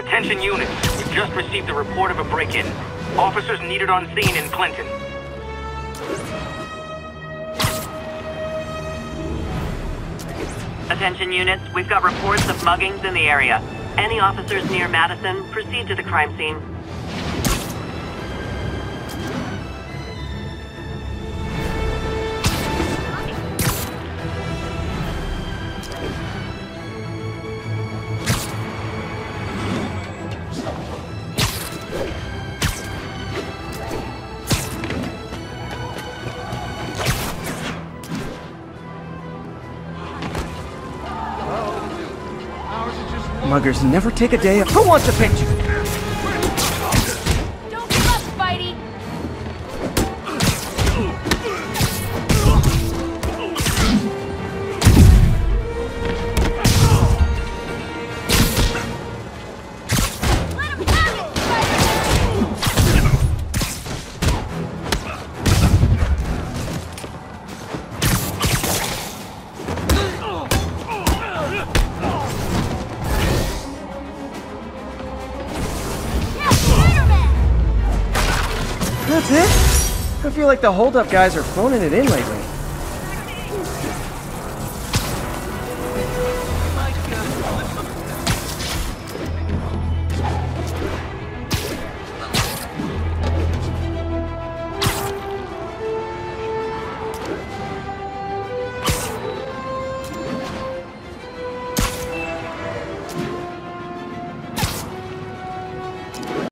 Attention units, we've just received a report of a break-in. Officers needed on scene in Clinton. Attention units, we've got reports of muggings in the area. Any officers near Madison, proceed to the crime scene. Muggers never take a day off. Who wants a picture? That's it? I feel like the holdup guys are phoning it in lately.